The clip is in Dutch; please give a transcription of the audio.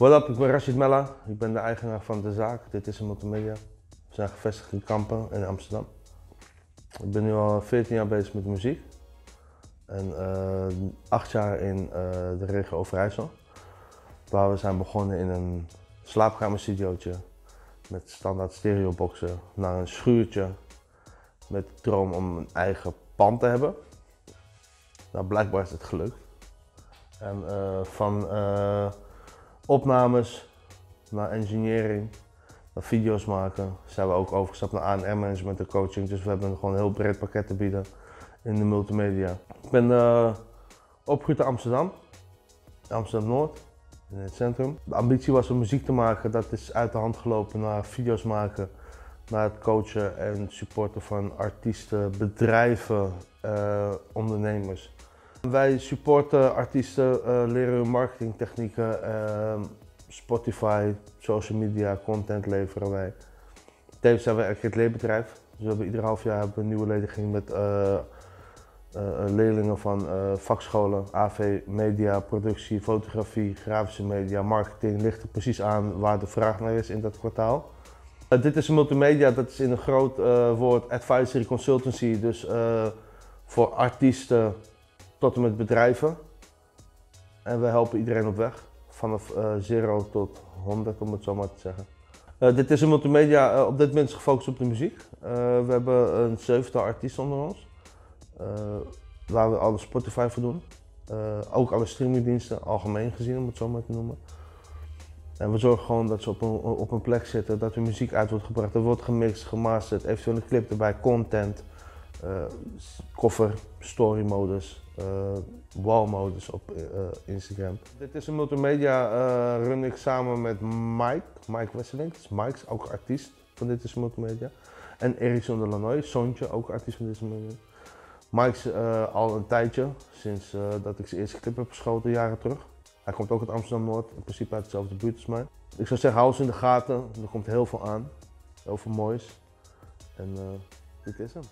What up, ik ben Rashid Mella. Ik ben de eigenaar van de zaak. Dit is een multimedia. We zijn gevestigd in Kampen in Amsterdam. Ik ben nu al 14 jaar bezig met muziek. En uh, acht jaar in uh, de regio Overijssel. Waar we zijn begonnen in een slaapkamerstudiootje met standaard stereoboxen naar een schuurtje met de droom om een eigen pand te hebben. Nou, blijkbaar is het gelukt. En uh, van opnames, naar engineering, naar video's maken. Zijn we ook overgestapt naar ANR-management en coaching. Dus we hebben gewoon een heel breed pakket te bieden in de multimedia. Ik ben uh, opgegroeid in Amsterdam, Amsterdam-Noord, in het centrum. De ambitie was om muziek te maken, dat is uit de hand gelopen naar video's maken, naar het coachen en supporten van artiesten, bedrijven, uh, ondernemers. Wij supporten artiesten, uh, leren hun marketingtechnieken, uh, Spotify, social media, content leveren wij. Tevens zijn we echt het leerbedrijf. Dus we hebben ieder half jaar hebben we een nieuwe lediging met uh, leerlingen van vakscholen, AV, media, productie, fotografie, grafische media, marketing. Ligt er precies aan waar de vraag naar is in dat kwartaal. dit is multimedia, dat is in een groot woord advisory consultancy. Dus voor artiesten, tot en met bedrijven. En we helpen iedereen op weg, vanaf uh, tot 100 om het zo maar te zeggen. Uh, dit is een multimedia, uh, op dit moment gefocust op de muziek. we hebben een zevental artiesten onder ons, waar we alle Spotify voor doen. ook alle streamingdiensten, algemeen gezien om het zo maar te noemen. En we zorgen gewoon dat ze op een, op een plek zitten, dat er muziek uit wordt gebracht, er wordt gemixt, gemasterd, eventueel een clip erbij, content, koffer, story modus, uh, wall-modus op uh, Instagram. Dit is een multimedia, run ik samen met Mike, Mike Wesseling, dat is Mike's ook artiest van Dit is Multimedia. En Erikson de Lanoy, Sontje, ook artiest van Dit is Multimedia. Mike's al een tijdje, sinds dat ik zijn eerste clip heb geschoten, jaren terug. Hij komt ook uit Amsterdam-Noord, in principe uit dezelfde buurt als mij. Ik zou zeggen, hou ze in de gaten, er komt heel veel aan, heel veel moois. En dit is hem.